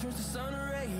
Turns to sun rays